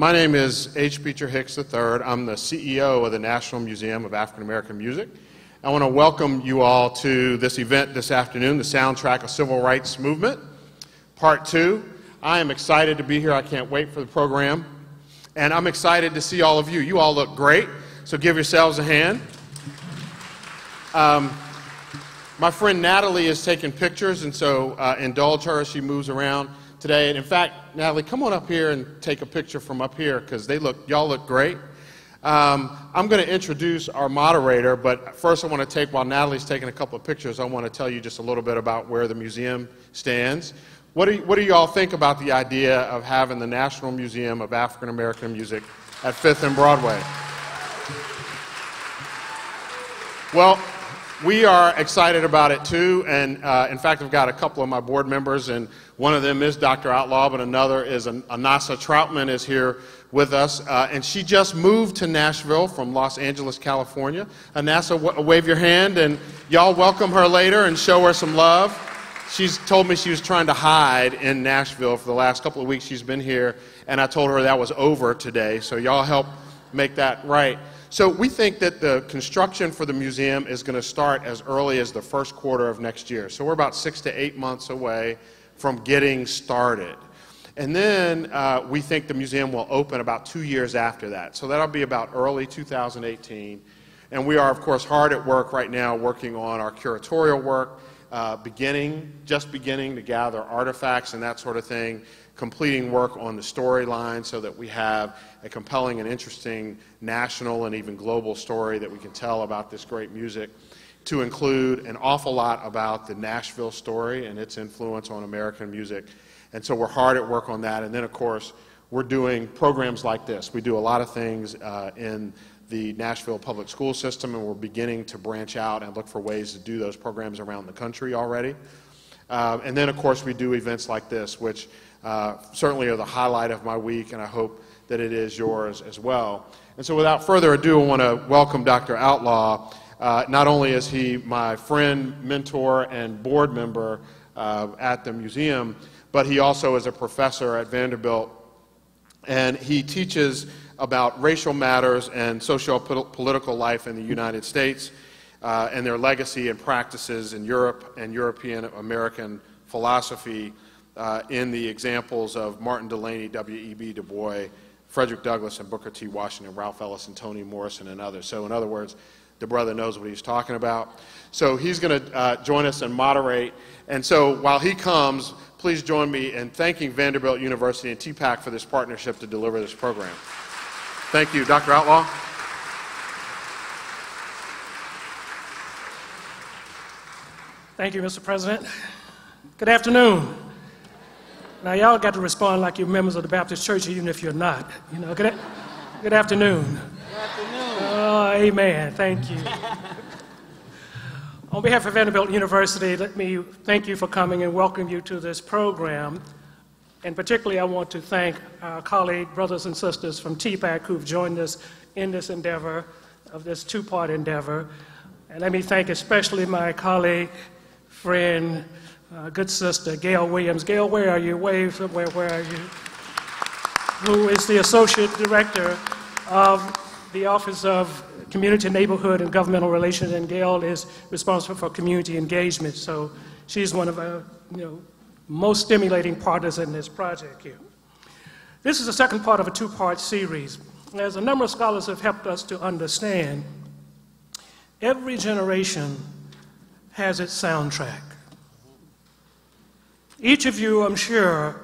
My name is H. Beecher Hicks III. I'm the CEO of the National Museum of African American Music. I want to welcome you all to this event this afternoon, the soundtrack of Civil Rights Movement, Part 2. I am excited to be here. I can't wait for the program. And I'm excited to see all of you. You all look great, so give yourselves a hand. Um, my friend Natalie is taking pictures, and so uh, indulge her as she moves around today. And in fact, Natalie, come on up here and take a picture from up here because they look, y'all look great. Um, I'm going to introduce our moderator, but first I want to take, while Natalie's taking a couple of pictures, I want to tell you just a little bit about where the museum stands. What do, you, what do you all think about the idea of having the National Museum of African American Music at Fifth and Broadway? Well, we are excited about it too, and uh, in fact, I've got a couple of my board members, and one of them is Dr. Outlaw, but another is An- Anasa Troutman is here with us, uh, and she just moved to Nashville from Los Angeles, California. Anasa, w- wave your hand, and y'all welcome her later and show her some love. She's told me she was trying to hide in Nashville for the last couple of weeks she's been here, and I told her that was over today, so y'all help make that right. So we think that the construction for the museum is going to start as early as the first quarter of next year. So we're about six to eight months away from getting started. And then uh, we think the museum will open about two years after that. So that'll be about early 2018. And we are, of course, hard at work right now working on our curatorial work, uh, beginning, just beginning to gather artifacts and that sort of thing, completing work on the storyline so that we have a compelling and interesting national and even global story that we can tell about this great music, to include an awful lot about the Nashville story and its influence on American music. And so we're hard at work on that. And then, of course, we're doing programs like this. We do a lot of things uh, in the Nashville public school system, and we're beginning to branch out and look for ways to do those programs around the country already. Uh, and then, of course, we do events like this, which uh, certainly are the highlight of my week, and I hope that it is yours as well. And so, without further ado, I want to welcome Dr. Outlaw. Uh, not only is he my friend, mentor, and board member uh, at the museum, but he also is a professor at Vanderbilt, and he teaches about racial matters and socio-political life in the United States uh, and their legacy and practices in Europe and European American philosophy uh, in the examples of Martin Delany, W.E.B. Du Bois, Frederick Douglass, and Booker T. Washington, Ralph Ellison, and Toni Morrison, and others. So, in other words, the brother knows what he's talking about. So, he's going to uh, join us and moderate. And so, while he comes, please join me in thanking Vanderbilt University and TPAC for this partnership to deliver this program. Thank you, Dr. Outlaw. Thank you, Mr. President. Good afternoon. Now, y'all got to respond like you're members of the Baptist Church, even if you're not. You know, good, good afternoon. Good afternoon. Oh, amen. Thank you. On behalf of Vanderbilt University, let me thank you for coming and welcome you to this program. And particularly, I want to thank our colleague, brothers and sisters from TPAC who've joined us in this endeavor, of this two part endeavor. And let me thank especially my colleague, friend, uh, good sister, Gail Williams. Gail, where are you? Wave somewhere, where are you? Who is the Associate Director of the Office of Community, Neighborhood, and Governmental Relations, and Gail is responsible for community engagement. So she's one of our you know, most stimulating partners in this project here. This is the second part of a two part series. As a number of scholars have helped us to understand, every generation has its soundtrack. Each of you, I'm sure,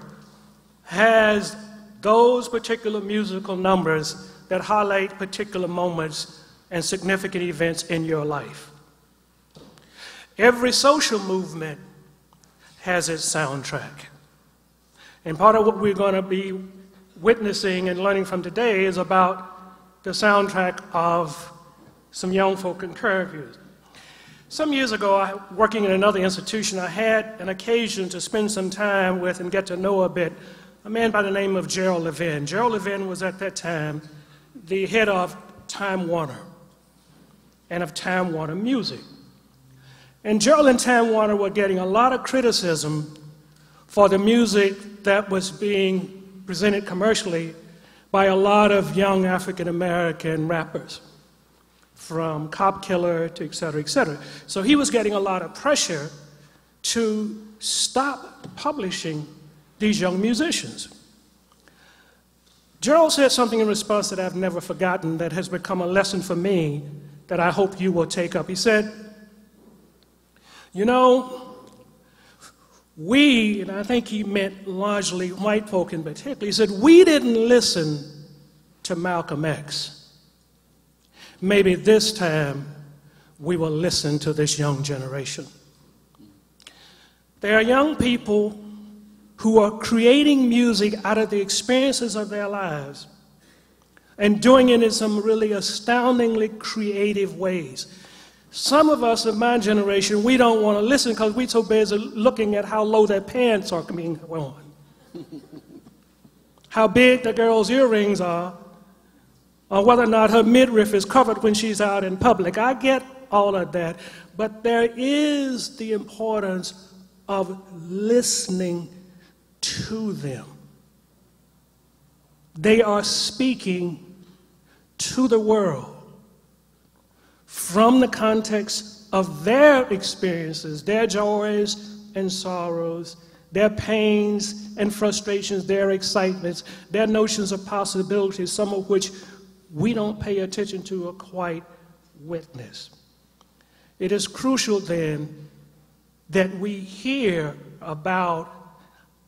has those particular musical numbers that highlight particular moments and significant events in your life. Every social movement has its soundtrack. And part of what we're going to be witnessing and learning from today is about the soundtrack of some young folk in Curreview. Some years ago, I, working in another institution, I had an occasion to spend some time with and get to know a bit a man by the name of Gerald Levin. Gerald Levin was at that time the head of Time Warner and of Time Warner Music. And Gerald and Time Warner were getting a lot of criticism for the music that was being presented commercially by a lot of young African American rappers, from Cop Killer to et cetera, et cetera. So he was getting a lot of pressure to stop publishing these young musicians. Gerald said something in response that I've never forgotten that has become a lesson for me that I hope you will take up. He said, You know, we, and I think he meant largely white folk in particular, he said, We didn't listen to Malcolm X. Maybe this time we will listen to this young generation. There are young people who are creating music out of the experiences of their lives and doing it in some really astoundingly creative ways. Some of us of my generation, we don't want to listen because we're so busy looking at how low their pants are being worn, how big the girl's earrings are, or whether or not her midriff is covered when she's out in public. I get all of that, but there is the importance of listening to them. They are speaking to the world from the context of their experiences, their joys and sorrows, their pains and frustrations, their excitements, their notions of possibilities, some of which we don't pay attention to or quite witness. It is crucial then that we hear about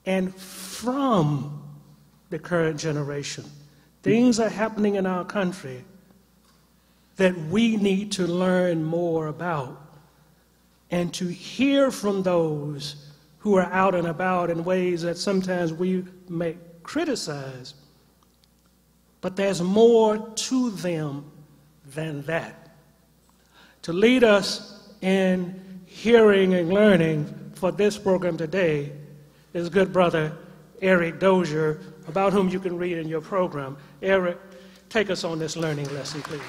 and from the current generation. Things are happening in our country that we need to learn more about and to hear from those who are out and about in ways that sometimes we may criticize. But there's more to them than that. To lead us in hearing and learning for this program today is good brother Eric Dozier, about whom you can read in your program. Eric, take us on this learning lesson, please.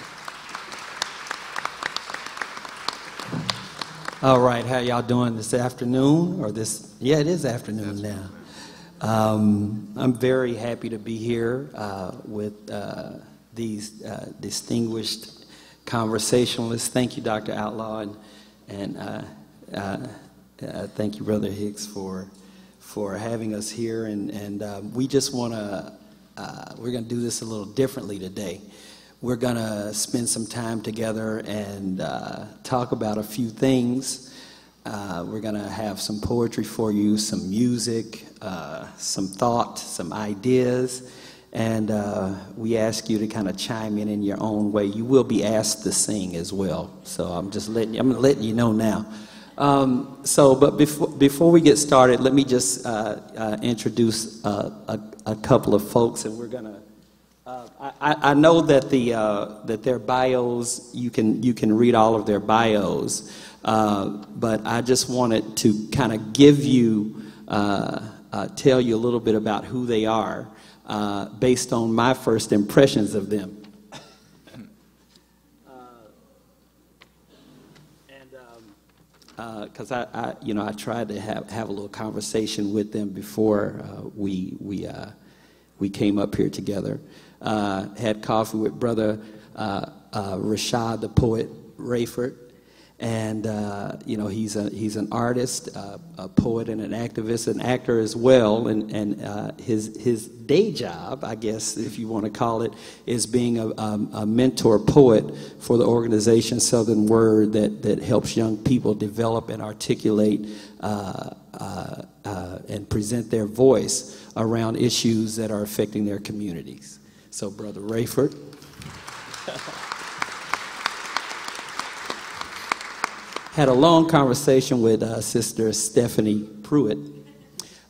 All right, how y'all doing this afternoon or this? Yeah, it is afternoon now. Um, I'm very happy to be here uh, with uh, these uh, distinguished conversationalists. Thank you, Dr. Outlaw, and, and uh, uh, uh, thank you, Brother Hicks, for for having us here. And, and um, we just want to, uh, we're going to do this a little differently today. We're going to spend some time together and uh, talk about a few things. Uh, we're going to have some poetry for you, some music, uh, some thought, some ideas. And uh, we ask you to kind of chime in in your own way. You will be asked to sing as well. So I'm just letting I'm letting you know now. Um, so, but before, before we get started, let me just uh, uh, introduce uh, a, a, couple of folks, and we're gonna. Uh, I, I, know that the uh, that their bios you can you can read all of their bios, uh, but I just wanted to kind of give you tell you a little bit about who they are based on my first impressions of them. Because uh, I, I, you know, I tried to have, have a little conversation with them before uh, we we uh, we came up here together. Uh, had coffee with brother uh, uh, Rashad, the poet Rayford, and uh, you know he's a he's an artist, uh, a poet, and an activist, an actor as well. And and uh, his his day job, I guess, if you want to call it, is being a, a, a, mentor poet for the organization Southern Word that that helps young people develop and articulate. Uh, uh, uh, and present their voice around issues that are affecting their communities. So, Brother Rayford. had a long conversation with uh, Sister Stephanie Pruitt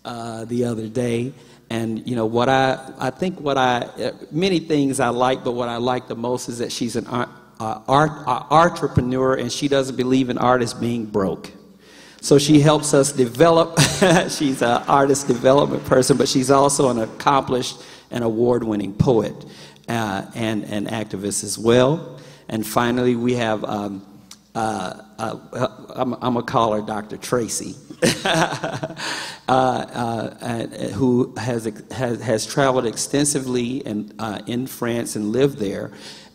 uh, the other day. And, you know, what I, I think what I, uh, many things I like, but what I like the most is that she's an art, uh, art uh, entrepreneur and she doesn't believe in artists being broke. So she helps us develop. she's an artist development person, but she's also an accomplished and award winning poet uh, and an activist as well. And finally, we have um, uh, uh, I'm, I'm going to call her Dr. Tracy. uh, uh, who has, has, has traveled extensively in, uh, in France and lived there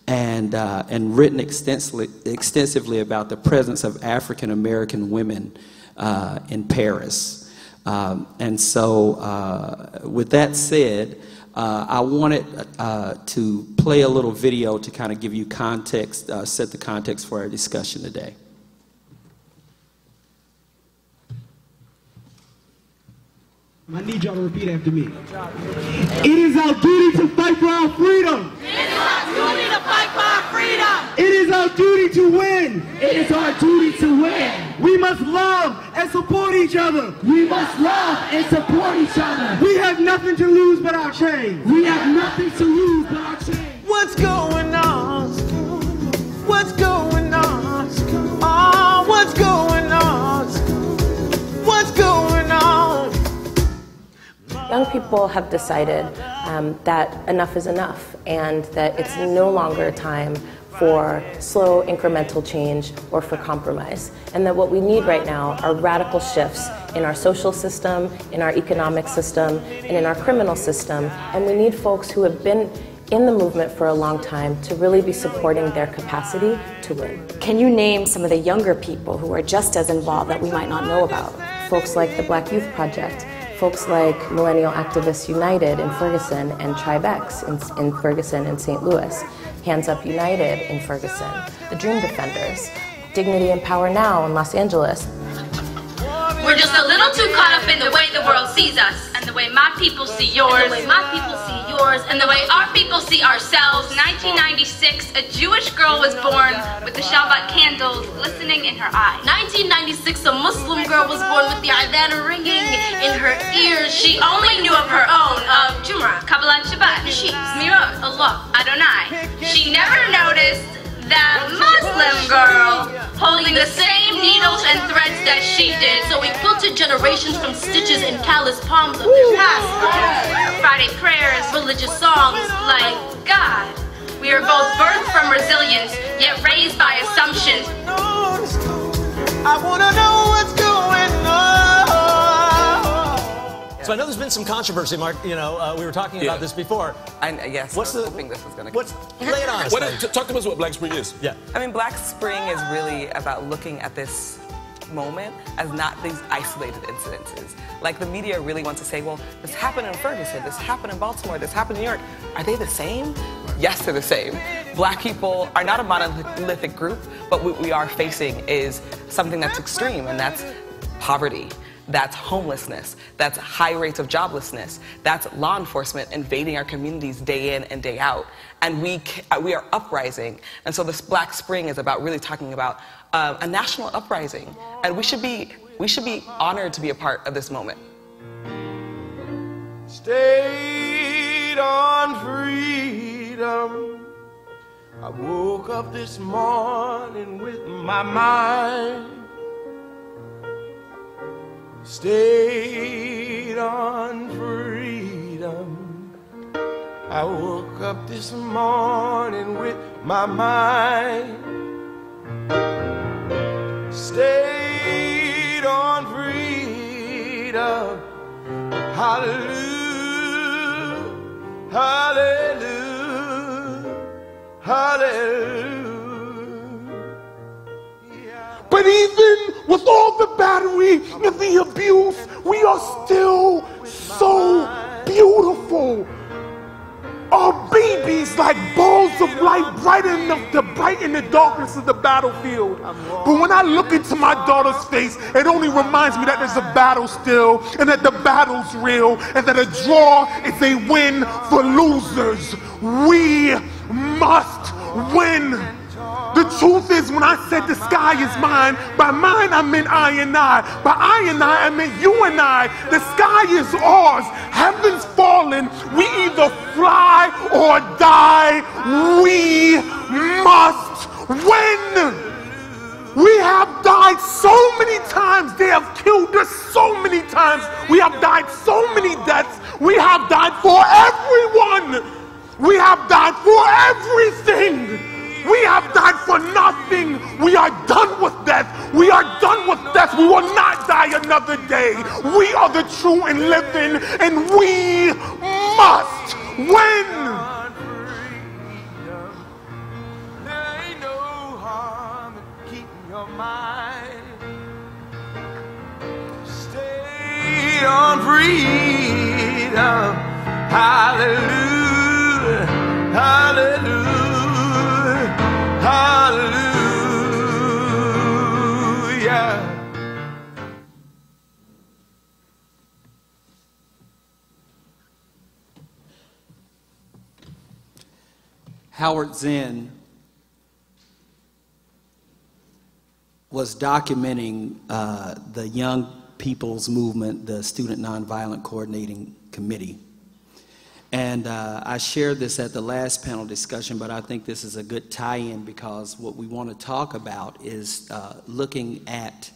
and, uh, and written extensively, extensively about the presence of African American women uh, in Paris. Um, and so, uh, with that said, uh, I wanted uh, to play a little video to kind of give you context, uh, set the context for our discussion today. I need y'all to repeat after me. It is our duty to fight for our freedom. It is our duty to fight for our freedom. It is our duty to win. It is our duty to win. We must love and support each other. We must love and support each other. We have nothing to lose but our chains. We have nothing to lose but our change. What's going on? What's going on? Oh, what's going on? What's going on? Young people have decided um, that enough is enough and that it's no longer time for slow incremental change or for compromise. And that what we need right now are radical shifts in our social system, in our economic system, and in our criminal system. And we need folks who have been in the movement for a long time to really be supporting their capacity to win. Can you name some of the younger people who are just as involved that we might not know about? Folks like the Black Youth Project, folks like Millennial Activists United in Ferguson and Tribex in, in Ferguson and St. Louis, Hands Up United in Ferguson, the Dream Defenders, Dignity and Power Now in Los Angeles. We're just a little too caught up in the way the world sees us, and the way my people see yours, and the way my people see and the way our people see ourselves. 1996, a Jewish girl was born with the Shabbat candles glistening in her eyes. 1996, a Muslim girl was born with the Adhan ringing in her ears. She only knew of her own, of Jum'ah, Kabbalat Shabbat, Shis, Mirot, Allah, Adonai. She never noticed that Muslim girl holding the same needles and threads that she did. So we quilted generations from stitches and callous palms of their past. Friday prayers, religious songs like God. We are both birthed from resilience, yet raised by assumptions. I wanna know what's So I know there's been some controversy, Mark. You know, uh, we were talking about this before. I, yes, What's I was the- hoping this was going to What's lay it on us? What man. is- T- Talk to us what Black Spring is. yeah. I mean, Black Spring is really about looking at this moment as not these isolated incidences. Like the media really wants to say, well, this happened in Ferguson, this happened in Baltimore, this happened in New York. Are they the same? Yes, they're the same. Black people are not a monolithic group, but what we are facing is something that's extreme, and that's poverty. That's homelessness. That's high rates of joblessness. That's law enforcement invading our communities day in and day out. And we, uh, we are uprising. And so this Black Spring is about really talking about uh, a national uprising. And we should, be, we should be honored to be a part of this moment. Stayed on freedom. I woke up this morning with my mind. Stayed on freedom. I woke up this morning with my mind. Stayed on freedom. Hallelujah. Hallelujah. Hallelujah. But even with all the battery and the abuse, we are still so beautiful. Our babies like balls of light bright enough to brighten the darkness of the battlefield. But when I look into my daughter's face, it only reminds me that there's a battle still, and that the battle's real, and that a draw is a win for losers. We must win. The truth is, when I said the sky is mine, by mine I meant I and I. By I and I, I meant you and I. The sky is ours. Heaven's fallen. We either fly or die. We must win. We have died so many times. They have killed us so many times. We have died so many deaths. We have died for everyone. We have died for everything. We have died for nothing. We are done with death. We are done with death. We will not die another day. We are the true and living, and we must win. Stay on freedom. Hallelujah. Hallelujah. Hallelujah. Howard Zinn was documenting uh, the Young People's Movement, the Student Nonviolent Coordinating Committee. And uh, I shared this at the last panel discussion, but I think this is a good tie in because what we want to talk about is uh, looking at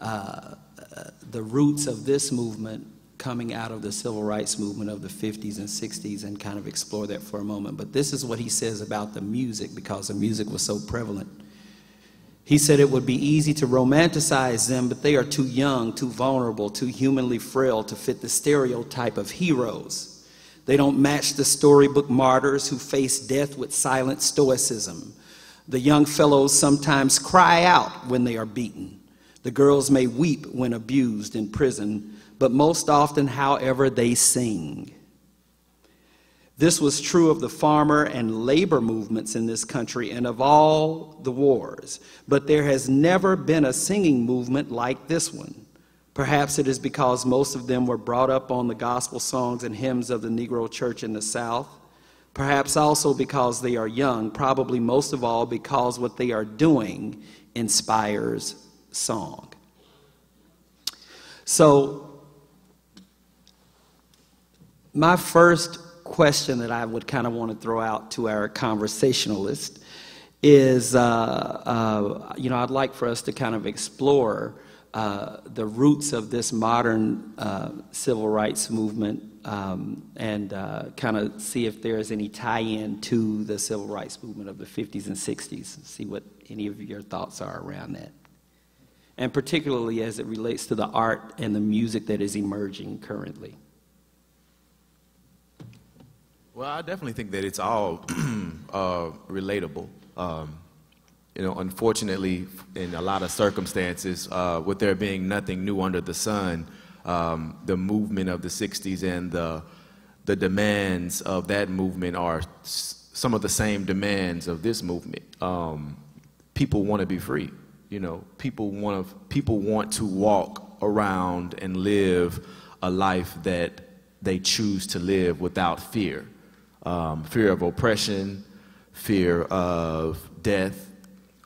uh, uh, the roots of this movement coming out of the civil rights movement of the 50s and 60s and kind of explore that for a moment. But this is what he says about the music because the music was so prevalent. He said it would be easy to romanticize them, but they are too young, too vulnerable, too humanly frail to fit the stereotype of heroes. They don't match the storybook martyrs who face death with silent stoicism. The young fellows sometimes cry out when they are beaten. The girls may weep when abused in prison, but most often, however, they sing. This was true of the farmer and labor movements in this country and of all the wars, but there has never been a singing movement like this one. Perhaps it is because most of them were brought up on the gospel songs and hymns of the Negro church in the South. Perhaps also because they are young, probably most of all because what they are doing inspires song. So, my first question that I would kind of want to throw out to our conversationalist is, uh, uh, you know, I'd like for us to kind of explore uh, the roots of this modern uh, civil rights movement um, and uh, kind of see if there is any tie-in to the civil rights movement of the 50s and 60s. See what any of your thoughts are around that. And particularly as it relates to the art and the music that is emerging currently. Well, I definitely think that it's all uh, relatable. Um, you know, unfortunately, in a lot of circumstances, uh, with there being nothing new under the sun, um, the movement of the '60s and the the demands of that movement are some of the same demands of this movement. Um, people want to be free. You know, people want to people want to walk around and live a life that they choose to live without fear um, fear of oppression, fear of death,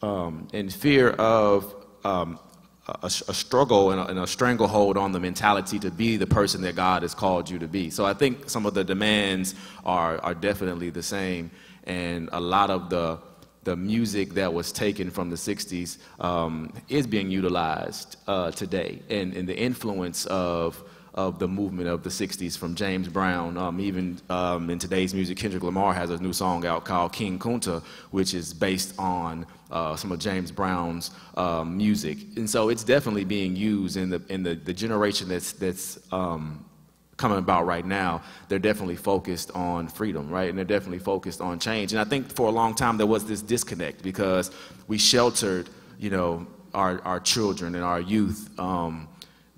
um, and fear of um, a, a, struggle and a, and a, stranglehold on the mentality to be the person that God has called you to be. So I think some of the demands are, are definitely the same, and a lot of the the music that was taken from the 60s um, is being utilized uh, today, and, and the influence of of the movement of the 60s from James Brown. Um, even um, in today's music, Kendrick Lamar has a new song out called King Kunta, which is based on uh, some of James Brown's um, music. And so it's definitely being used in the, in the, the generation that's, that's um, coming about right now, they're definitely focused on freedom, right? And they're definitely focused on change. And I think for a long time there was this disconnect because we sheltered, you know, our, our children and our youth um,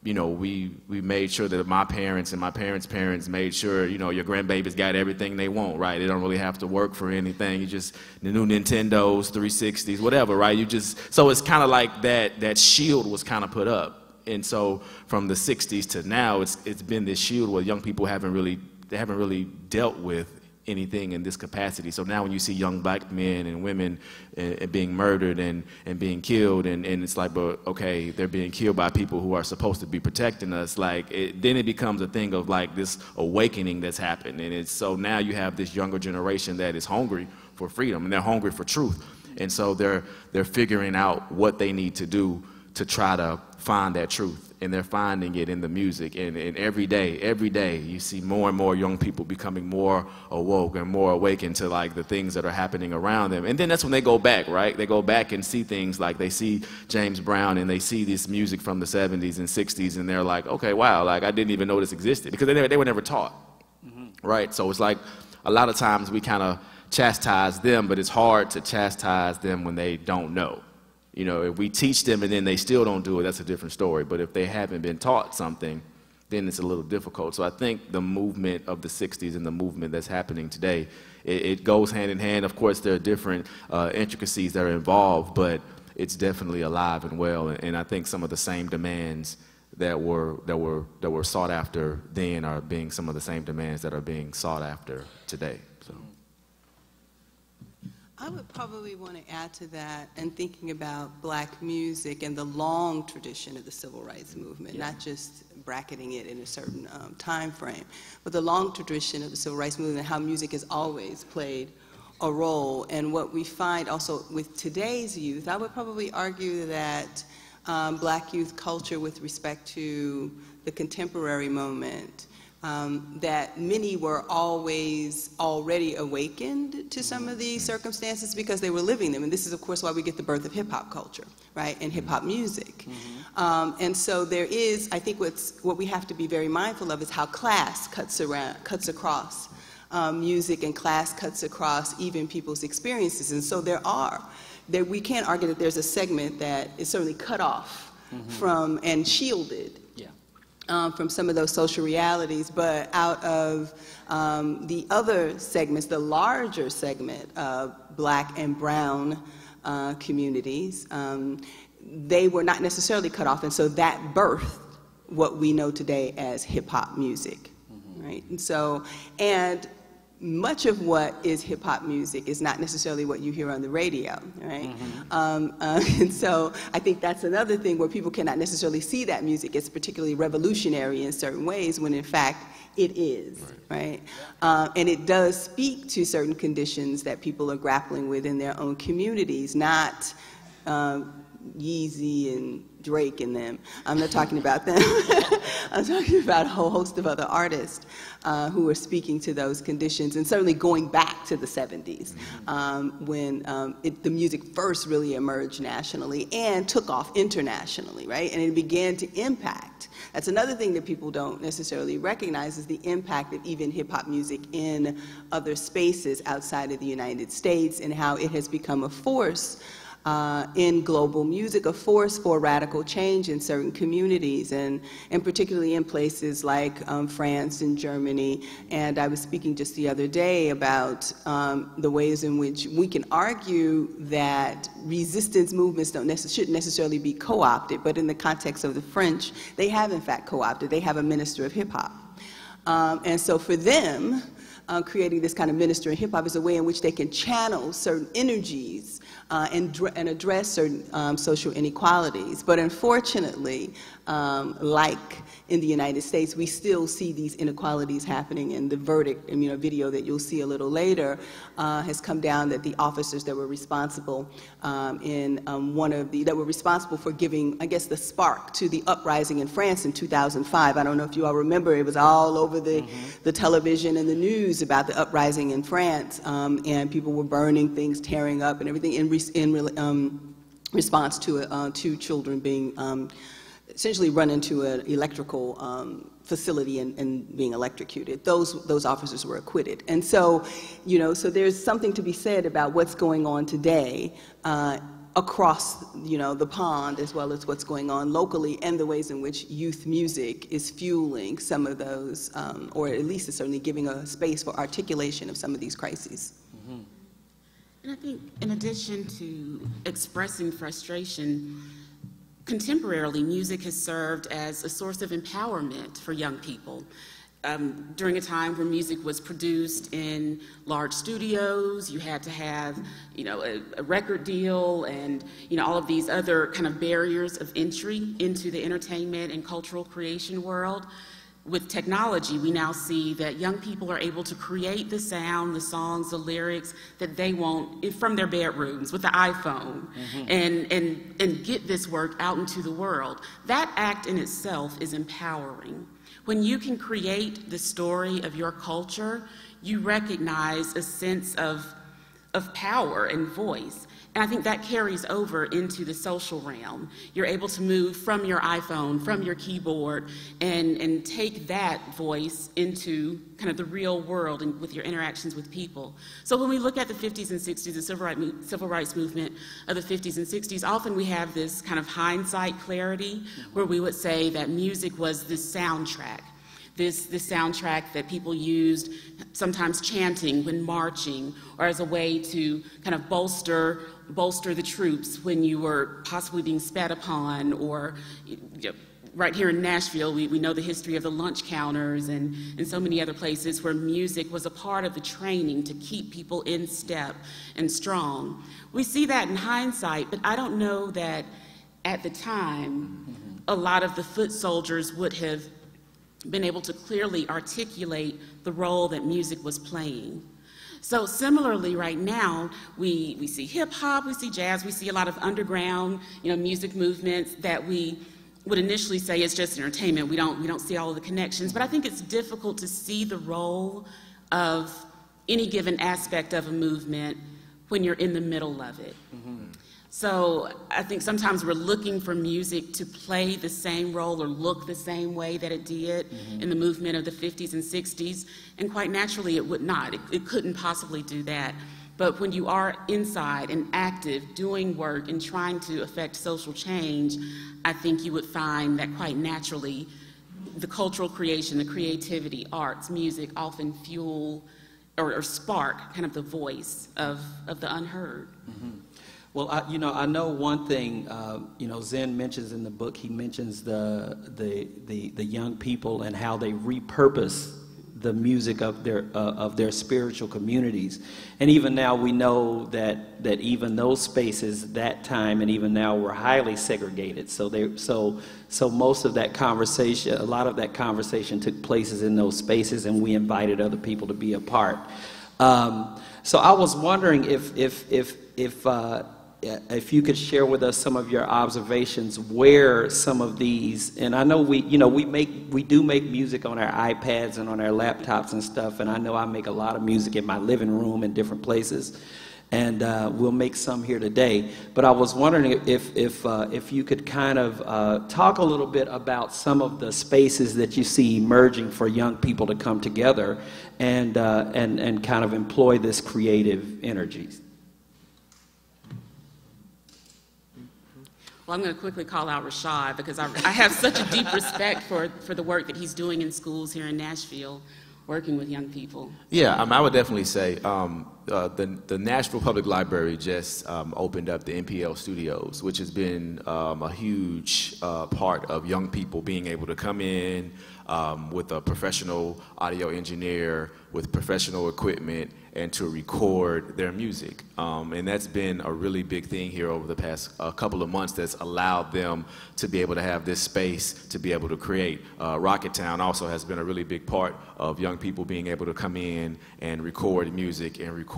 you know, we, we made sure that my parents and my parents' parents made sure, you know, your grandbabies got everything they want, right? They don't really have to work for anything. You just, the new Nintendos, 360s, whatever, right? You just, so it's kind of like that, that shield was kind of put up. And so from the 60s to now, it's, it's been this shield where young people haven't really, they haven't really dealt with anything in this capacity. So now when you see young black men and women uh, being murdered and, and being killed, and, and it's like, but okay, they're being killed by people who are supposed to be protecting us, like, it, then it becomes a thing of like this awakening that's happened. And it's so now you have this younger generation that is hungry for freedom and they're hungry for truth. And so they're, they're figuring out what they need to do to try to find that truth. And they're finding it in the music. And, and every day, every day, you see more and more young people becoming more awoke and more awakened to like the things that are happening around them. And then that's when they go back, right? They go back and see things like they see James Brown and they see this music from the 70s and 60s and they're like, okay, wow, like I didn't even know this existed because they, never, they were never taught, mm-hmm. right? So it's like a lot of times we kind of chastise them, but it's hard to chastise them when they don't know. You know, if we teach them and then they still don't do it, that's a different story. But if they haven't been taught something, then it's a little difficult. So I think the movement of the 60s and the movement that's happening today, it, it goes hand in hand. Of course, there are different uh, intricacies that are involved, but it's definitely alive and well. And, and I think some of the same demands that were, that, were, that were sought after then are being some of the same demands that are being sought after today. So. I would probably want to add to that and thinking about black music and the long tradition of the civil rights movement, Yeah. not just bracketing it in a certain um, time frame, but the long tradition of the civil rights movement and how music has always played a role. And what we find also with today's youth, I would probably argue that um, black youth culture with respect to the contemporary moment um, that many were always already awakened to some of these circumstances because they were living them. And this is, of course, why we get the birth of hip hop culture, right, and hip hop music. Um, and so there is, I think, what's, what we have to be very mindful of is how class cuts around, cuts across um, music, and class cuts across even people's experiences. And so there are, there, we can't argue that there's a segment that is certainly cut off from and shielded um, from some of those social realities, but out of um, the other segments, the larger segment of black and brown uh, communities, um, they were not necessarily cut off, and so that birthed what we know today as hip hop music, right? And so, and much of what is hip hop music is not necessarily what you hear on the radio, right? Um, uh, and so I think that's another thing where people cannot necessarily see that music as particularly revolutionary in certain ways when in fact it is, right? Uh, and it does speak to certain conditions that people are grappling with in their own communities, not um, Yeezy and Drake and them. I'm not talking about them. I'm talking about a whole host of other artists uh, who are speaking to those conditions, and certainly going back to the 70s um, when um, it, the music first really emerged nationally and took off internationally, right? And it began to impact. That's another thing that people don't necessarily recognize is the impact of even hip hop music in other spaces outside of the United States and how it has become a force uh, in global music, a force for radical change in certain communities, and, and particularly in places like um, France and Germany. And I was speaking just the other day about um, the ways in which we can argue that resistance movements don't shouldn't necessarily be co-opted, but in the context of the French, they have in fact co-opted. They have a minister of hip hop. Um, and so for them, uh, creating this kind of minister in hip hop is a way in which they can channel certain energies uh, and, and address certain um, social inequalities. But unfortunately, um, like in the United States, we still see these inequalities happening. And the verdict, you know, video that you'll see a little later, uh, has come down that the officers that were responsible um, in um, one of the that were responsible for giving, I guess, the spark to the uprising in France in 2005. I don't know if you all remember; it was all over the the television and the news about the uprising in France, um, and people were burning things, tearing up, and everything in, in um, response to uh, two children being um, essentially run into an electrical um, facility and, and being electrocuted. Those those officers were acquitted, and so, you know, so there's something to be said about what's going on today. Uh, across you know the pond as well as what's going on locally and the ways in which youth music is fueling some of those um, or at least is certainly giving a space for articulation of some of these crises And I think, in addition to expressing frustration, contemporarily, music has served as a source of empowerment for young people. Um, during a time where music was produced in large studios, you had to have, you know, a, a record deal and, you know, all of these other kind of barriers of entry into the entertainment and cultural creation world. With technology, we now see that young people are able to create the sound, the songs, the lyrics that they want from their bedrooms with the iPhone Mhm. and, and, and get this work out into the world. That act in itself is empowering. When you can create the story of your culture, you recognize a sense of, of power and voice. And I think that carries over into the social realm. You're able to move from your iPhone, from your keyboard, and, and take that voice into kind of the real world and with your interactions with people. So when we look at the 50s and 60s, the civil, right, civil rights movement of the 50s and 60s, often we have this kind of hindsight clarity where we would say that music was this soundtrack this, this soundtrack that people used, sometimes chanting when marching, or as a way to kind of bolster, bolster the troops when you were possibly being spat upon, or you know, right here in Nashville, we, we know the history of the lunch counters and, and so many other places where music was a part of the training to keep people in step and strong. We see that in hindsight, but I don't know that at the time, a lot of the foot soldiers would have been able to clearly articulate the role that music was playing. So similarly, right now, we, we see hip hop, we see jazz, we see a lot of underground, you know, music movements that we would initially say is just entertainment. We don't, we don't see all of the connections, but I think it's difficult to see the role of any given aspect of a movement when you're in the middle of it. Mm-hmm. So I think sometimes we're looking for music to play the same role or look the same way that it did Mhm. in the movement of the 50s and 60s, and quite naturally it would not. It, it couldn't possibly do that. But when you are inside and active, doing work and trying to affect social change, I think you would find that quite naturally the cultural creation, the creativity, arts, music often fuel or, or spark kind of the voice of, of the unheard. Well, I, you know, I know one thing. Uh, you know, Zinn mentions in the book. He mentions the the the, the young people and how they repurpose the music of their uh, of their spiritual communities. And even now, we know that that even those spaces that time and even now were highly segregated. So they so so most of that conversation, a lot of that conversation took places in those spaces, and we invited other people to be a part. Um, so I was wondering if if if if uh, if you could share with us some of your observations where some of these and I know we you know we make we do make music on our iPads and on our laptops and stuff and I know I make a lot of music in my living room in different places and uh, we'll make some here today. But I was wondering if if uh, if you could kind of uh, talk a little bit about some of the spaces that you see emerging for young people to come together and uh, and and kind of employ this creative energies Well, I'm going to quickly call out Rashad because I, I have such a deep respect for, for the work that he's doing in schools here in Nashville, working with young people. Yeah, um, I would definitely say um, uh, the, the Nashville Public Library just um, opened up the NPL Studios, which has been um, a huge uh, part of young people being able to come in um, with a professional audio engineer, with professional equipment, and to record their music. Um, and that's been a really big thing here over the past uh, couple of months that's allowed them to be able to have this space to be able to create. Uh, Rocketown also has been a really big part of young people being able to come in and record music and record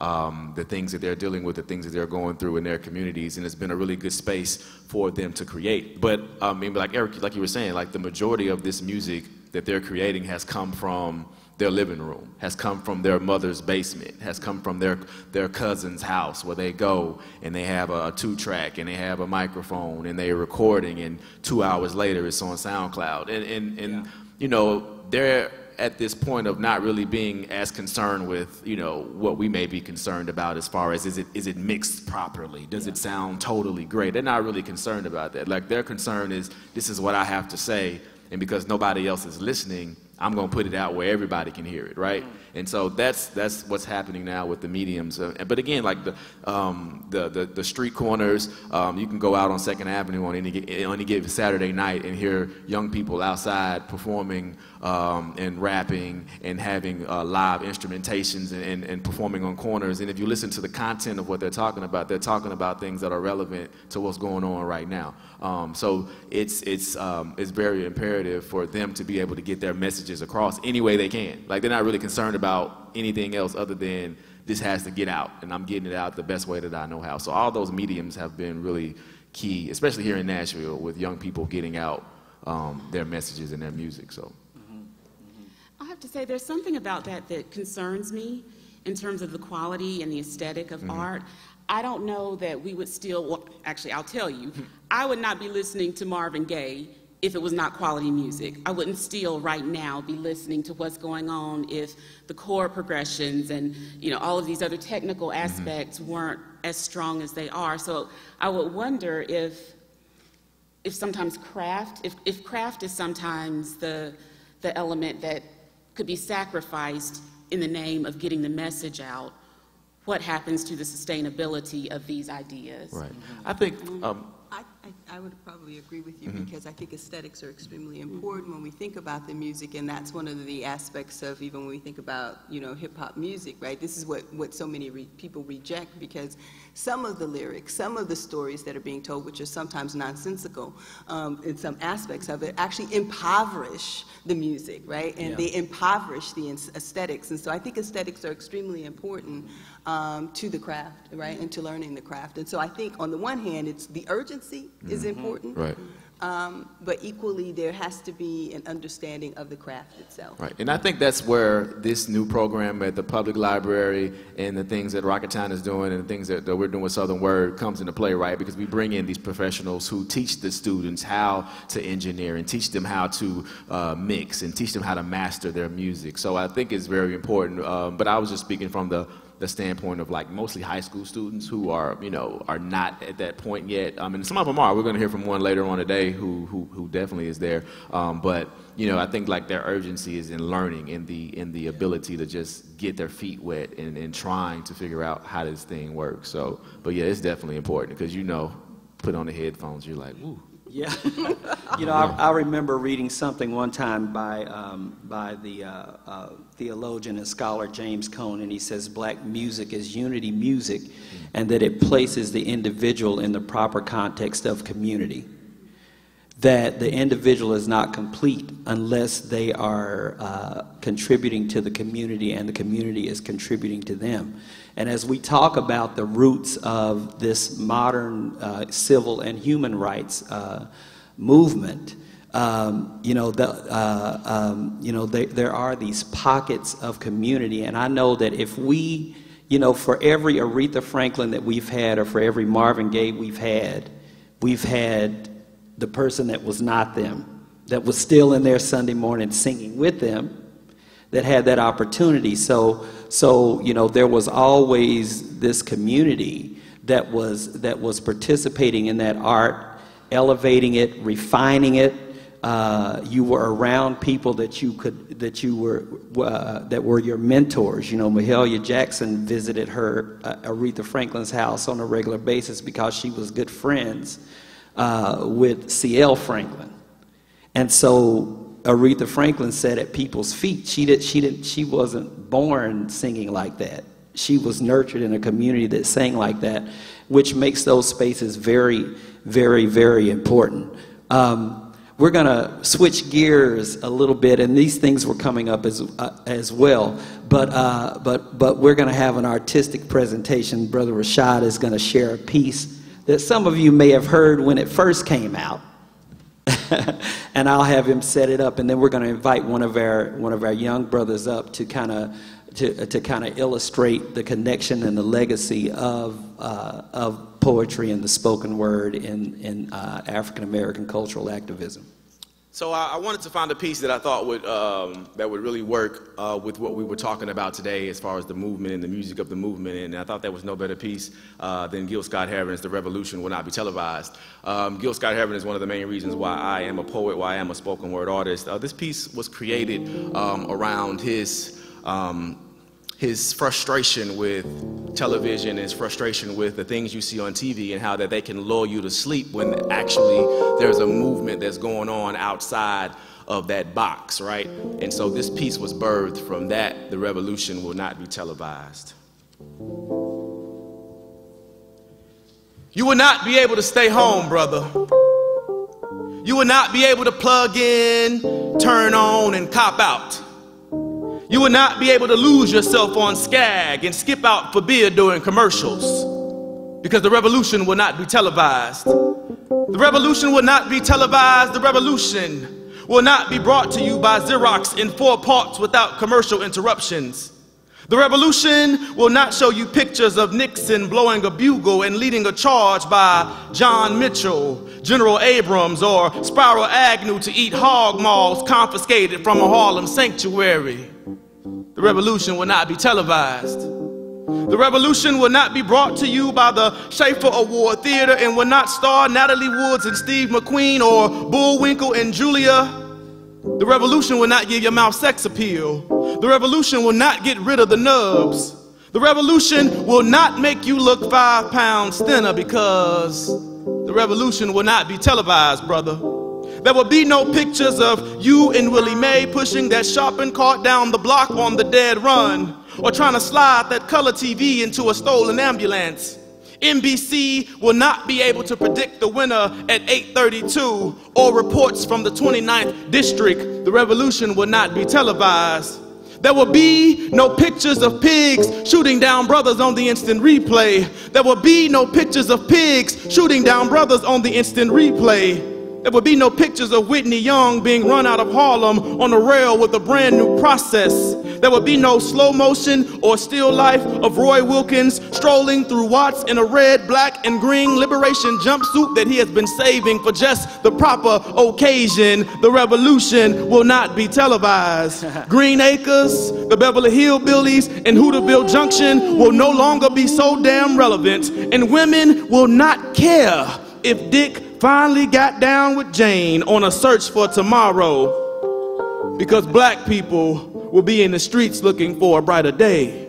um, the things that they're dealing with, the things that they're going through in their communities. And it's been a really good space for them to create. But I mean, like Eric, like you were saying, like the majority of this music that they're creating has come from their living room, has come from their mother's basement, has come from their, their cousin's house where they go and they have a, a two track and they have a microphone and they're recording and two hours later it's on SoundCloud. And, and, and you know, they're at this point of not really being as concerned with, you know, what we may be concerned about as far as is it, is it mixed properly? Does it sound totally great? They're not really concerned about that. Like their concern is this is what I have to say and because nobody else is listening, I'm going to put it out where everybody can hear it, right? Mm. And so that's that's what's happening now with the mediums. Uh, but again, like the um, the, the, the street corners, um, you can go out on Second Avenue on any on any given Saturday night and hear young people outside performing um, and rapping and having uh, live instrumentations and, and, and performing on corners. And if you listen to the content of what they're talking about, they're talking about things that are relevant to what's going on right now. Um, so it's it's um, it's very imperative for them to be able to get their messages across any way they can. Like they're not really concerned about anything else other than this has to get out, and I'm getting it out the best way that I know how. So all those mediums have been really key, especially here in Nashville, with young people getting out um, their messages and their music. So. I have to say, there's something about that that concerns me in terms of the quality and the aesthetic of Mhm. art. I don't know that we would still, well, actually, I'll tell you, I would not be listening to Marvin Gaye if it was not quality music. I wouldn't still right now be listening to what's going on if the chord progressions and, you know, all of these other technical aspects weren't as strong as they are. So I would wonder if if sometimes craft, if, if craft is sometimes the, the element that could be sacrificed in the name of getting the message out, what happens to the sustainability of these ideas? Right. I think. Um, I, I, would probably agree with you Mhm. because I think aesthetics are extremely important when we think about the music, and that's one of the aspects of even when we think about you know hip hop music, right? This is what what so many re- people reject because some of the lyrics, some of the stories that are being told, which are sometimes nonsensical um, in some aspects of it, actually impoverish the music, right? And Yeah. they impoverish the aesthetics, and so I think aesthetics are extremely important um, to the craft, right, and to learning the craft. And so I think on the one hand, it's the urgency is Mhm. important, Right. Um, but equally there has to be an understanding of the craft itself. Right, and I think that's where this new program at the public library and the things that Rocketown is doing and the things that, that we're doing with Southern Word comes into play, right? Because we bring in these professionals who teach the students how to engineer and teach them how to uh, mix and teach them how to master their music. So I think it's very important. Um, but I was just speaking from the the standpoint of like mostly high school students who are you know are not at that point yet. Um, and some of them are. We're going to hear from one later on today who who, who definitely is there. Um, but you know I think like their urgency is in learning, in the in the ability to just get their feet wet and, and trying to figure out how this thing works. So, but yeah, it's definitely important because you know, put on the headphones, you're like, ooh. Yeah. you know, I, I remember reading something one time by, um, by the uh, uh, theologian and scholar James Cone, and he says black music is unity music and that it places the individual in the proper context of community. That the individual is not complete unless they are uh, contributing to the community and the community is contributing to them. And as we talk about the roots of this modern uh, civil and human rights uh, movement, um, you know, the, uh, um, you know, there, there are these pockets of community, and I know that if we, you know, for every Aretha Franklin that we've had, or for every Marvin Gaye we've had, we've had the person that was not them, that was still in there Sunday morning singing with them, that had that opportunity. So, so you know, there was always this community that was that was participating in that art, elevating it, refining it. Uh, you were around people that you could that you were uh, that were your mentors. You know, Mahalia Jackson visited her uh, Aretha Franklin's house on a regular basis because she was good friends uh, with C.L. Franklin. And so Aretha Franklin sat at people's feet. She did she did she wasn't born singing like that. She was nurtured in a community that sang like that, which makes those spaces very, very, very important. Um, we're going to switch gears a little bit, and these things were coming up as uh, as well. But uh, but but we're going to have an artistic presentation. Brother Rashad is going to share a piece that some of you may have heard when it first came out. and I'll have him set it up, and then we're going to invite one of our one of our young brothers up to kind of to, to kind of illustrate the connection and the legacy of uh, of poetry and the spoken word in in uh, African American cultural activism. So I, I wanted to find a piece that I thought would um, that would really work uh, with what we were talking about today, as far as the movement and the music of the movement. And I thought there was no better piece uh, than Gil Scott Heron's "The Revolution Will Not Be Televised." Um, Gil Scott Heron is one of the main reasons why I am a poet, why I am a spoken word artist. Uh, this piece was created um, around his um, his frustration with television, his frustration with the things you see on TV and how that they can lull you to sleep when actually there's a movement that's going on outside of that box, right? And so this piece was birthed from that. The revolution will not be televised. You will not be able to stay home, brother. You will not be able to plug in, turn on, and cop out. You will not be able to lose yourself on Skag and skip out for beer during commercials because the revolution will not be televised. The revolution will not be televised. The revolution will not be brought to you by Xerox in four parts without commercial interruptions. The revolution will not show you pictures of Nixon blowing a bugle and leading a charge by John Mitchell, General Abrams, or Spiro Agnew to eat hog maws confiscated from a Harlem sanctuary. The revolution will not be televised. The revolution will not be brought to you by the Schaefer Award Theater and will not star Natalie Woods and Steve McQueen or Bullwinkle and Julia. The revolution will not give your mouth sex appeal. The revolution will not get rid of the nubs. The revolution will not make you look five pounds thinner because the revolution will not be televised, brother. There will be no pictures of you and Willie Mae pushing that shopping cart down the block on the dead run or trying to slide that color TV into a stolen ambulance. NBC will not be able to predict the winner at 8:32 or reports from the 29th district. The revolution will not be televised. There will be no pictures of pigs shooting down brothers on the instant replay. There will be no pictures of pigs shooting down brothers on the instant replay. There would be no pictures of Whitney Young being run out of Harlem on a rail with a brand new process. There would be no slow motion or still life of Roy Wilkins strolling through Watts in a red, black, and green liberation jumpsuit that he has been saving for just the proper occasion. The revolution will not be televised. Green Acres, the Beverly Hillbillies, and Hooterville Junction will no longer be so damn relevant, and women will not care if Dick finally got down with Jane on a search for tomorrow because black people will be in the streets looking for a brighter day.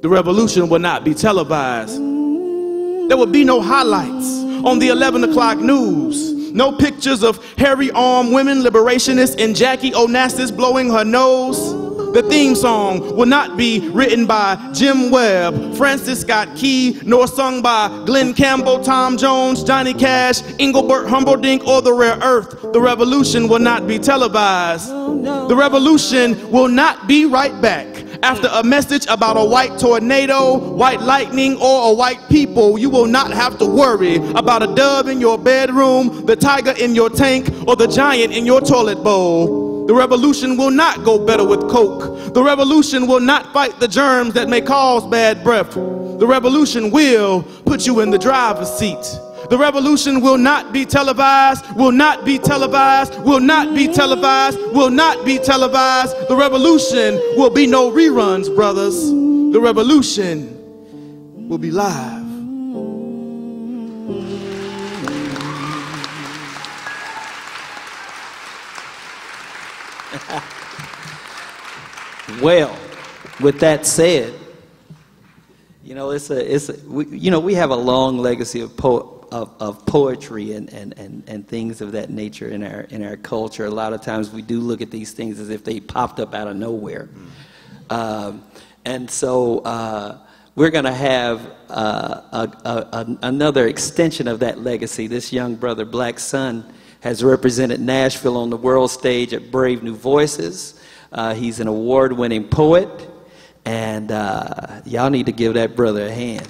The revolution will not be televised. There will be no highlights on the 11 o'clock news. No pictures of hairy armed women liberationists and Jackie Onassis blowing her nose. The theme song will not be written by Jim Webb, Francis Scott Key, nor sung by Glen Campbell, Tom Jones, Johnny Cash, Engelbert Humperdinck, or The Rare Earth. The revolution will not be televised. The revolution will not be right back after a message about a white tornado, white lightning, or a white people, you will not have to worry about a dove in your bedroom, the tiger in your tank, or the giant in your toilet bowl. The revolution will not go better with Coke. The revolution will not fight the germs that may cause bad breath. The revolution will put you in the driver's seat. The revolution will not be televised, will not be televised, will not be televised, will not be televised. The revolution will be no reruns, brothers. The revolution will be live. Well, with that said, you know, it's a, it's a, we, you know, we have a long legacy of, po- of, of poetry and, and, and, and things of that nature in our, in our culture. A lot of times we do look at these things as if they popped up out of nowhere. Um, and so uh, we're going to have uh, a, a, another extension of that legacy. This young brother, Black Sun, has represented Nashville on the world stage at Brave New Voices. Uh, he's an award winning poet, and uh, y'all need to give that brother a hand.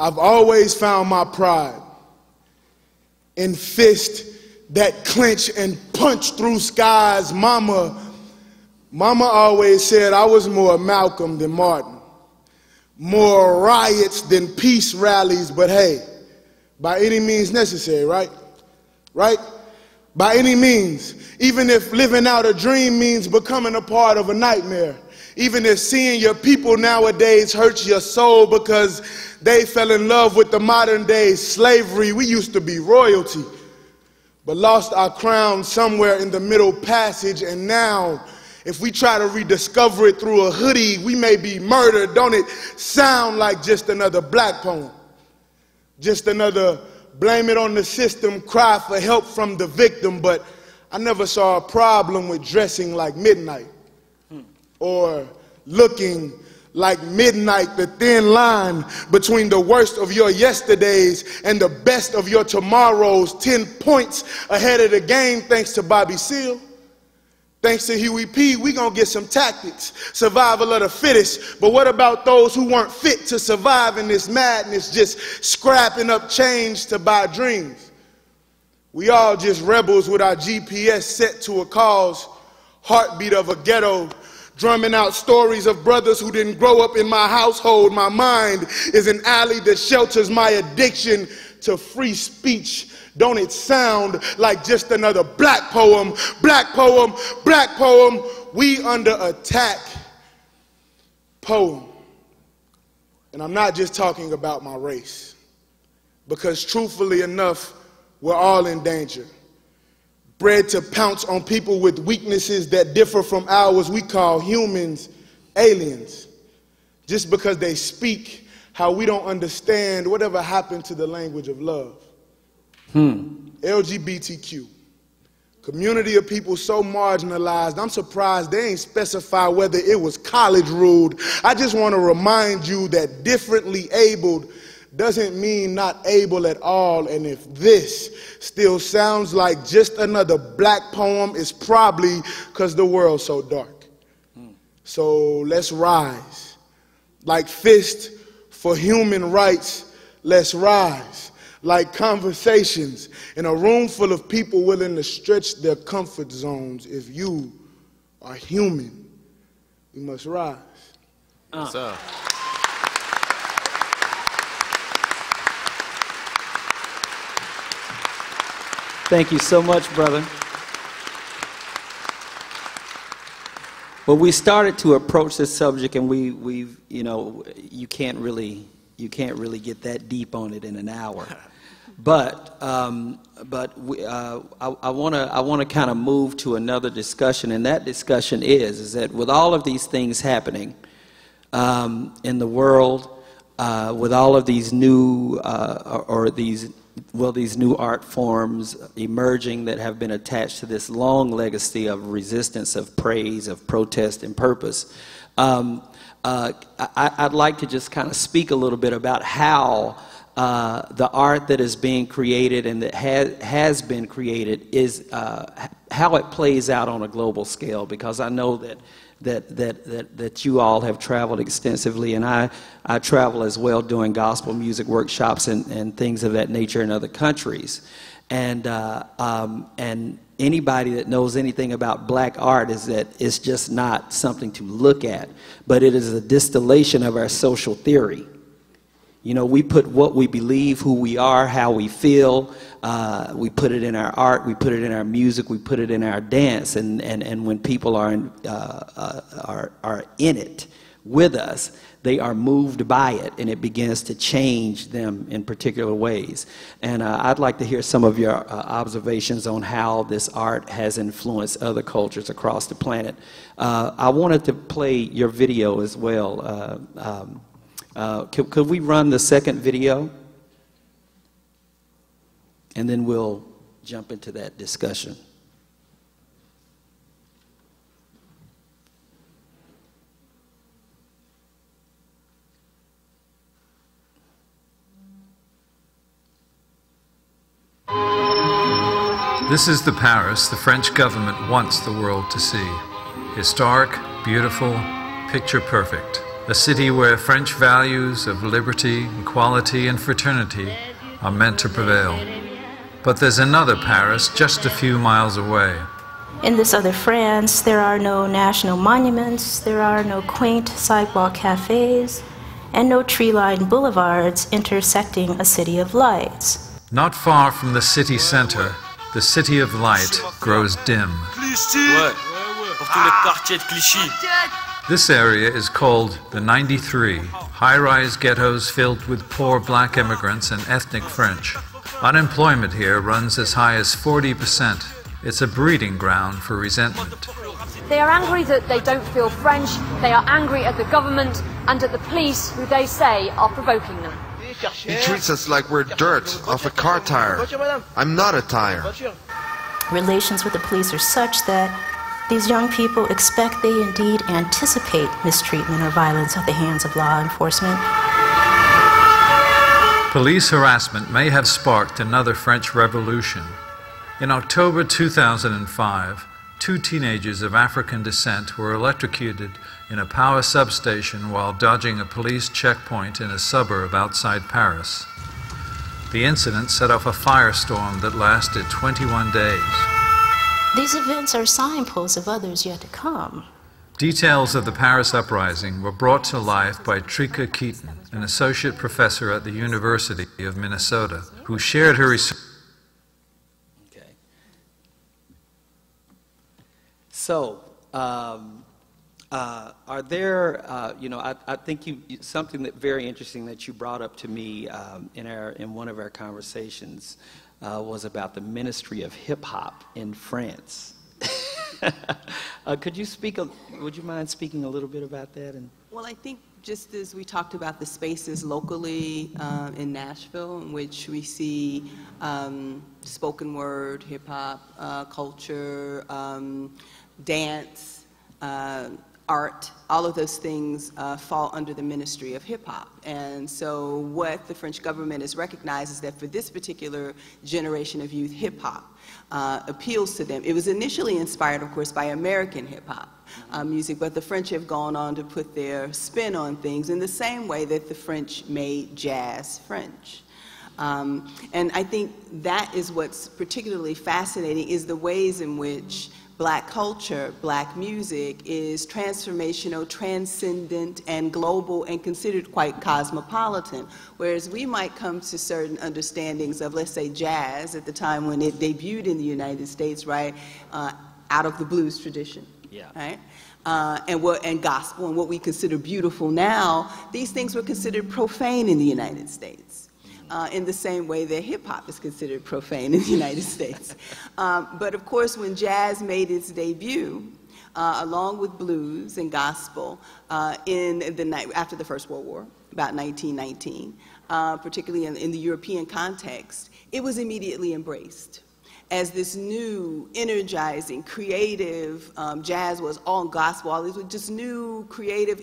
I've always found my pride in fists that clench and punch through skies. Mama, Mama always said I was more Malcolm than Martin. More riots than peace rallies, but hey, by any means necessary, right? Right? By any means. Even if living out a dream means becoming a part of a nightmare. Even if seeing your people nowadays hurts your soul because they fell in love with the modern day slavery. We used to be royalty, but lost our crown somewhere in the middle passage, and now if we try to rediscover it through a hoodie, we may be murdered. Don't it sound like just another black poem? Just another blame it on the system, cry for help from the victim. But I never saw a problem with dressing like midnight or looking like midnight, the thin line between the worst of your yesterdays and the best of your tomorrows. 10 points ahead of the game, thanks to Bobby Seale. Thanks to Huey P, we gonna get some tactics. Survival of the fittest. But what about those who weren't fit to survive in this madness, just scrapping up change to buy dreams? We all just rebels with our GPS set to a cause, heartbeat of a ghetto, drumming out stories of brothers who didn't grow up in my household. My mind is an alley that shelters my addiction to free speech don't it sound like just another black poem? Black poem, black poem, we under attack poem. And I'm not just talking about my race, because truthfully enough, we're all in danger. Bred to pounce on people with weaknesses that differ from ours, we call humans aliens. Just because they speak how we don't understand whatever happened to the language of love. Hmm. LGBTQ. Community of people so marginalized, I'm surprised they ain't specify whether it was college ruled. I just want to remind you that differently abled doesn't mean not able at all. And if this still sounds like just another black poem, it's probably because the world's so dark. Hmm. So let's rise. Like fist for human rights, let's rise like conversations in a room full of people willing to stretch their comfort zones. If you are human, you must rise. What's Uh. Thank you so much, brother. Well, we started to approach this subject, and we, we've, you know, you can't really, you can't really get that deep on it in an hour. But um, but we, uh, I want to I want to kind of move to another discussion, and that discussion is is that with all of these things happening um, in the world, uh, with all of these new uh, or, or these well these new art forms emerging that have been attached to this long legacy of resistance, of praise, of protest, and purpose. Um, uh, I, would like to just kind of speak a little bit about how uh, the art that is being created and that has, has been created is uh, how it plays out on a global scale because I know that, that, that, that, that you all have traveled extensively and I, I travel as well doing gospel music workshops and, and things of that nature in other countries. And, uh, um, and anybody that knows anything about black art is that it's just not something to look at, but it is a distillation of our social theory. You know, we put what we believe, who we are, how we feel, uh, we put it in our art, we put it in our music, we put it in our dance. And, and, and when people are in, uh, uh, are, are in it with us, they are moved by it and it begins to change them in particular ways. And uh, I'd like to hear some of your uh, observations on how this art has influenced other cultures across the planet. Uh, I wanted to play your video as well. Um, uh, could, could we run the second video? And then we'll jump into that discussion. This is the Paris the French government wants the world to see. Historic, beautiful, picture perfect a city where French values of liberty, equality, and fraternity are meant to prevail. But there's another Paris just a few miles away. In this other France, there are no national monuments, there are no quaint sidewalk cafes, and no tree lined boulevards intersecting a city of lights. Not far from the city center, the city of light grows dim. This area is called the 93, high rise ghettos filled with poor black immigrants and ethnic French. Unemployment here runs as high as 40%. It's a breeding ground for resentment. They are angry that they don't feel French, they are angry at the government and at the police who they say are provoking them. He treats us like we're dirt off a car tire. I'm not a tire. Relations with the police are such that these young people expect they indeed anticipate mistreatment or violence at the hands of law enforcement. Police harassment may have sparked another French Revolution. In October 2005, two teenagers of African descent were electrocuted in a power substation while dodging a police checkpoint in a suburb outside Paris. The incident set off a firestorm that lasted 21 days. These events are signposts of others yet to come. Details of the Paris uprising were brought to life by Trica Keaton, an associate professor at the University of Minnesota, who shared her research. So, um, uh, are there, uh, you know, I, I think you, you- something that very interesting that you brought up to me um, in our in one of our conversations uh, was about the ministry of hip hop in France. uh, could you speak? A, would you mind speaking a little bit about that? And Well, I think just as we talked about the spaces locally uh, in Nashville, in which we see um, spoken word, hip hop, uh, culture, um, dance, uh, art, all of those things uh, fall under the ministry of hip hop. And so, what the French government has recognized is that for this particular generation of youth, hip hop uh, appeals to them. It was initially inspired, of course, by American hip hop. Uh, music, but the French have gone on to put their spin on things in the same way that the French made jazz French. Um, and I think that is what's particularly fascinating is the ways in which black culture, black music is transformational, transcendent, and global and considered quite cosmopolitan. Whereas we might come to certain understandings of, let's say, jazz at the time when it debuted in the United States, right, uh, out of the blues tradition. Yeah. Right? Uh, and what and gospel and what we consider beautiful now, these things were considered profane in the United States. Uh, in the same way that hip hop is considered profane in the United States. Um, but of course, when jazz made its debut, uh, along with blues and gospel, uh, in the night after the First World War, about 1919, uh, particularly in, in the European context, it was immediately embraced as this new, energizing, creative um, jazz was all gospel. All these were just new, creative,